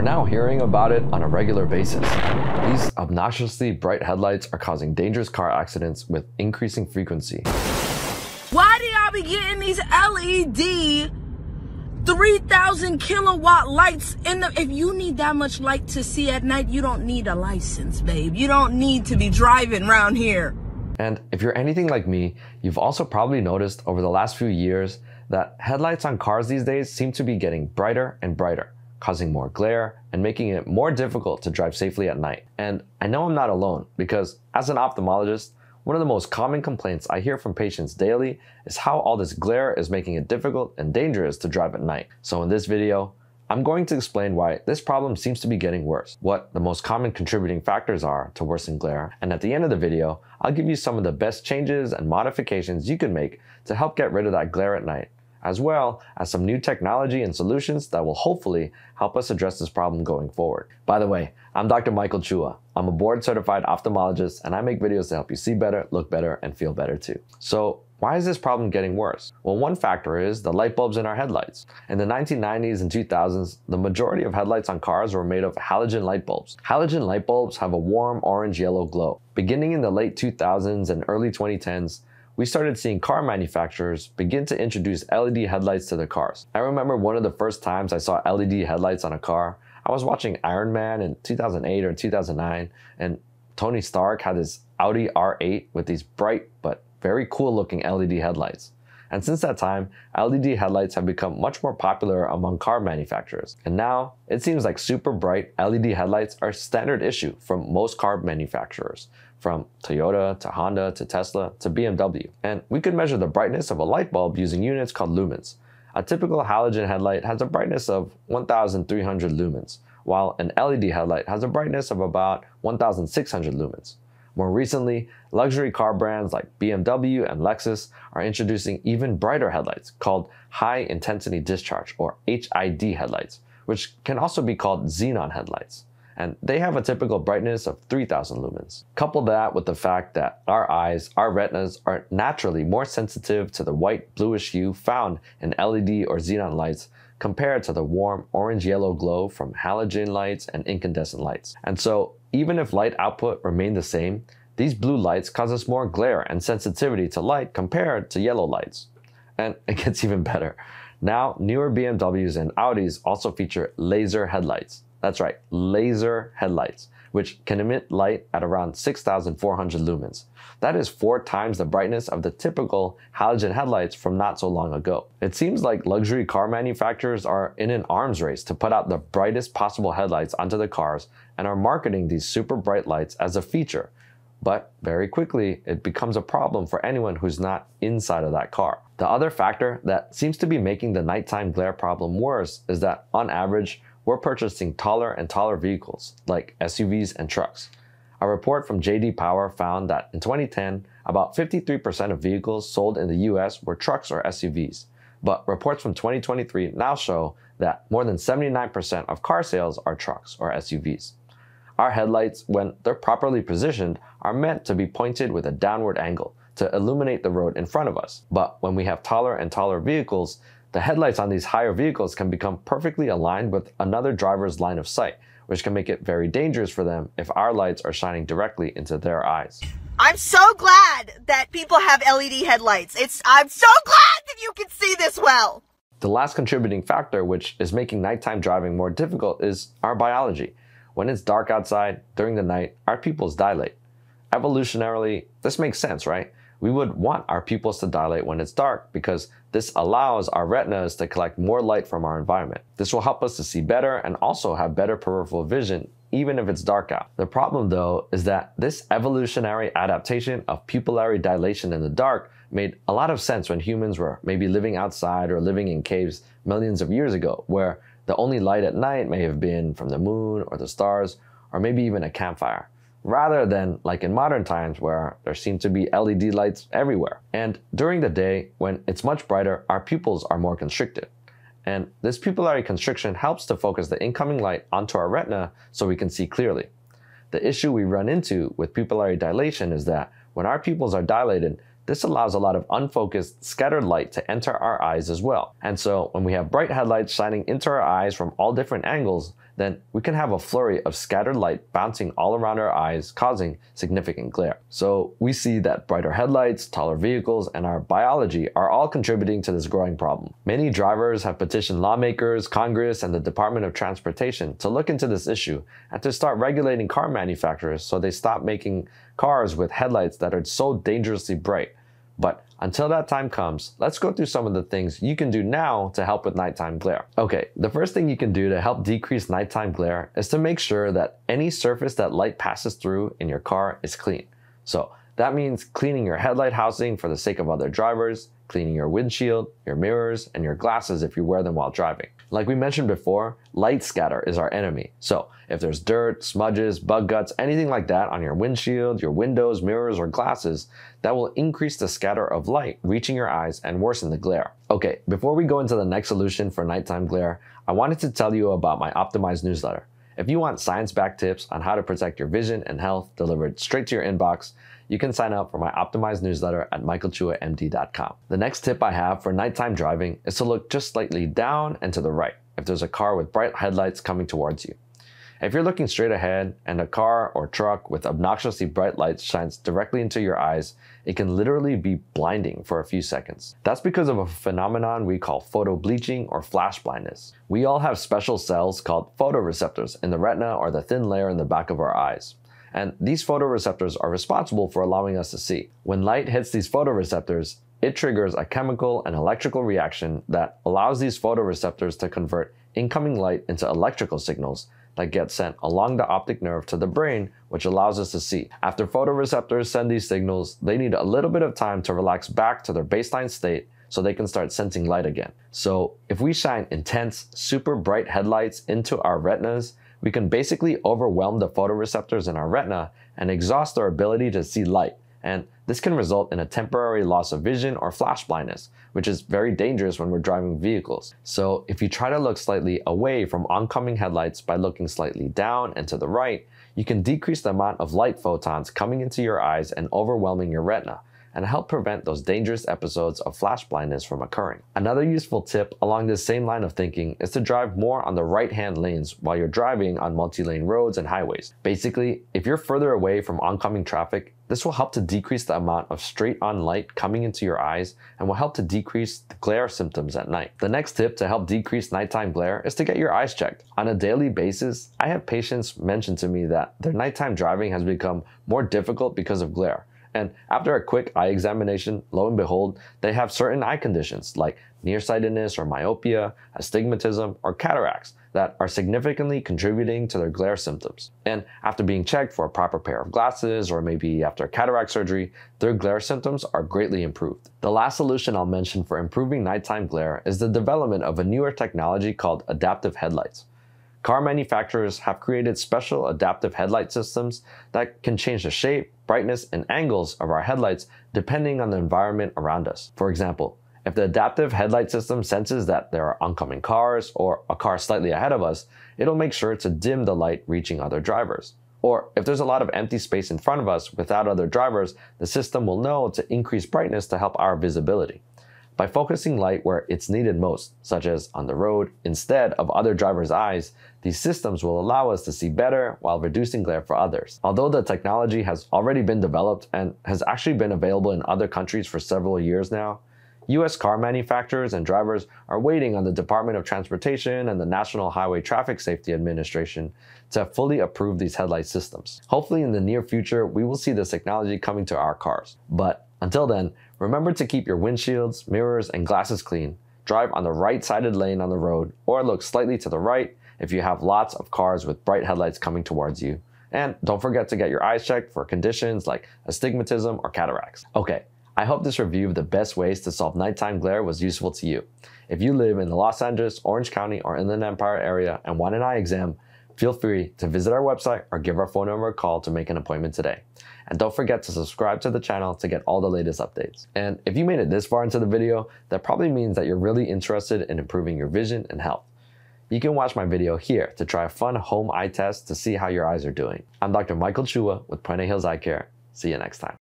We're now hearing about it on a regular basis. These obnoxiously bright headlights are causing dangerous car accidents with increasing frequency. Why do y'all be getting these LED 3000 kilowatt lights in the if you need that much light to see at night you don't need a license babe you don't need to be driving around here and if you're anything like me you've also probably noticed over the last few years that headlights on cars these days seem to be getting brighter and brighter causing more glare and making it more difficult to drive safely at night and i know i'm not alone because as an ophthalmologist one of the most common complaints I hear from patients daily is how all this glare is making it difficult and dangerous to drive at night. So in this video, I'm going to explain why this problem seems to be getting worse, what the most common contributing factors are to worsen glare, and at the end of the video, I'll give you some of the best changes and modifications you can make to help get rid of that glare at night as well as some new technology and solutions that will hopefully help us address this problem going forward. By the way, I'm Dr. Michael Chua. I'm a board certified ophthalmologist and I make videos to help you see better, look better, and feel better too. So why is this problem getting worse? Well, one factor is the light bulbs in our headlights. In the 1990s and 2000s, the majority of headlights on cars were made of halogen light bulbs. Halogen light bulbs have a warm orange-yellow glow. Beginning in the late 2000s and early 2010s, we started seeing car manufacturers begin to introduce LED headlights to their cars. I remember one of the first times I saw LED headlights on a car. I was watching Iron Man in 2008 or 2009, and Tony Stark had this Audi R8 with these bright but very cool looking LED headlights. And since that time, LED headlights have become much more popular among car manufacturers. And now, it seems like super bright LED headlights are standard issue from most car manufacturers, from Toyota to Honda to Tesla to BMW. And we could measure the brightness of a light bulb using units called lumens. A typical halogen headlight has a brightness of 1,300 lumens, while an LED headlight has a brightness of about 1,600 lumens. More recently, luxury car brands like BMW and Lexus are introducing even brighter headlights called high intensity discharge or HID headlights, which can also be called xenon headlights and they have a typical brightness of 3000 lumens. Couple that with the fact that our eyes, our retinas, are naturally more sensitive to the white bluish hue found in LED or xenon lights compared to the warm orange-yellow glow from halogen lights and incandescent lights. And so, even if light output remained the same, these blue lights cause us more glare and sensitivity to light compared to yellow lights. And it gets even better. Now, newer BMWs and Audis also feature laser headlights. That's right, laser headlights, which can emit light at around 6,400 lumens. That is four times the brightness of the typical halogen headlights from not so long ago. It seems like luxury car manufacturers are in an arms race to put out the brightest possible headlights onto the cars and are marketing these super bright lights as a feature. But very quickly, it becomes a problem for anyone who's not inside of that car. The other factor that seems to be making the nighttime glare problem worse is that on average, we're purchasing taller and taller vehicles like SUVs and trucks. A report from JD Power found that in 2010, about 53% of vehicles sold in the US were trucks or SUVs. But reports from 2023 now show that more than 79% of car sales are trucks or SUVs. Our headlights, when they're properly positioned, are meant to be pointed with a downward angle to illuminate the road in front of us. But when we have taller and taller vehicles, the headlights on these higher vehicles can become perfectly aligned with another driver's line of sight, which can make it very dangerous for them if our lights are shining directly into their eyes. I'm so glad that people have LED headlights. It's I'm so glad that you can see this well. The last contributing factor which is making nighttime driving more difficult is our biology. When it's dark outside during the night, our pupils dilate. Evolutionarily, this makes sense, right? We would want our pupils to dilate when it's dark because this allows our retinas to collect more light from our environment. This will help us to see better and also have better peripheral vision even if it's dark out. The problem though is that this evolutionary adaptation of pupillary dilation in the dark made a lot of sense when humans were maybe living outside or living in caves millions of years ago where the only light at night may have been from the moon or the stars or maybe even a campfire rather than like in modern times where there seem to be LED lights everywhere. And during the day, when it's much brighter, our pupils are more constricted. And this pupillary constriction helps to focus the incoming light onto our retina so we can see clearly. The issue we run into with pupillary dilation is that when our pupils are dilated, this allows a lot of unfocused, scattered light to enter our eyes as well. And so when we have bright headlights shining into our eyes from all different angles, then we can have a flurry of scattered light bouncing all around our eyes, causing significant glare. So we see that brighter headlights, taller vehicles, and our biology are all contributing to this growing problem. Many drivers have petitioned lawmakers, Congress, and the Department of Transportation to look into this issue and to start regulating car manufacturers so they stop making cars with headlights that are so dangerously bright. But until that time comes, let's go through some of the things you can do now to help with nighttime glare. Okay, the first thing you can do to help decrease nighttime glare is to make sure that any surface that light passes through in your car is clean. So that means cleaning your headlight housing for the sake of other drivers, cleaning your windshield, your mirrors, and your glasses if you wear them while driving. Like we mentioned before, light scatter is our enemy. So if there's dirt, smudges, bug guts, anything like that on your windshield, your windows, mirrors, or glasses, that will increase the scatter of light reaching your eyes and worsen the glare. Okay, before we go into the next solution for nighttime glare, I wanted to tell you about my Optim-Eyes newsletter. If you want science-backed tips on how to protect your vision and health delivered straight to your inbox, you can sign up for my Optim-Eyes newsletter at michaelchuamd.com. The next tip I have for nighttime driving is to look just slightly down and to the right if there's a car with bright headlights coming towards you. If you're looking straight ahead and a car or truck with obnoxiously bright lights shines directly into your eyes, it can literally be blinding for a few seconds. That's because of a phenomenon we call photo bleaching or flash blindness. We all have special cells called photoreceptors in the retina or the thin layer in the back of our eyes and these photoreceptors are responsible for allowing us to see. When light hits these photoreceptors, it triggers a chemical and electrical reaction that allows these photoreceptors to convert incoming light into electrical signals that get sent along the optic nerve to the brain, which allows us to see. After photoreceptors send these signals, they need a little bit of time to relax back to their baseline state so they can start sensing light again. So if we shine intense, super bright headlights into our retinas, we can basically overwhelm the photoreceptors in our retina and exhaust our ability to see light. And this can result in a temporary loss of vision or flash blindness, which is very dangerous when we're driving vehicles. So if you try to look slightly away from oncoming headlights by looking slightly down and to the right, you can decrease the amount of light photons coming into your eyes and overwhelming your retina and help prevent those dangerous episodes of flash blindness from occurring. Another useful tip along this same line of thinking is to drive more on the right hand lanes while you're driving on multi lane roads and highways. Basically, if you're further away from oncoming traffic, this will help to decrease the amount of straight on light coming into your eyes and will help to decrease the glare symptoms at night. The next tip to help decrease nighttime glare is to get your eyes checked. On a daily basis, I have patients mention to me that their nighttime driving has become more difficult because of glare. And after a quick eye examination, lo and behold, they have certain eye conditions like nearsightedness or myopia, astigmatism, or cataracts that are significantly contributing to their glare symptoms. And after being checked for a proper pair of glasses or maybe after cataract surgery, their glare symptoms are greatly improved. The last solution I'll mention for improving nighttime glare is the development of a newer technology called adaptive headlights. Car manufacturers have created special adaptive headlight systems that can change the shape, brightness, and angles of our headlights depending on the environment around us. For example, if the adaptive headlight system senses that there are oncoming cars or a car slightly ahead of us, it'll make sure to dim the light reaching other drivers. Or if there's a lot of empty space in front of us without other drivers, the system will know to increase brightness to help our visibility. By focusing light where it's needed most, such as on the road, instead of other drivers' eyes, these systems will allow us to see better while reducing glare for others. Although the technology has already been developed and has actually been available in other countries for several years now, US car manufacturers and drivers are waiting on the Department of Transportation and the National Highway Traffic Safety Administration to fully approve these headlight systems. Hopefully in the near future, we will see this technology coming to our cars. But until then, remember to keep your windshields, mirrors, and glasses clean. Drive on the right sided lane on the road or look slightly to the right if you have lots of cars with bright headlights coming towards you. And don't forget to get your eyes checked for conditions like astigmatism or cataracts. Okay, I hope this review of the best ways to solve nighttime glare was useful to you. If you live in the Los Angeles, Orange County, or Inland Empire area and want an eye exam, feel free to visit our website or give our phone number a call to make an appointment today. And don't forget to subscribe to the channel to get all the latest updates. And if you made it this far into the video, that probably means that you're really interested in improving your vision and health. You can watch my video here to try a fun home eye test to see how your eyes are doing. I'm Dr. Michael Chua with Puente Hills Eye Care. See you next time.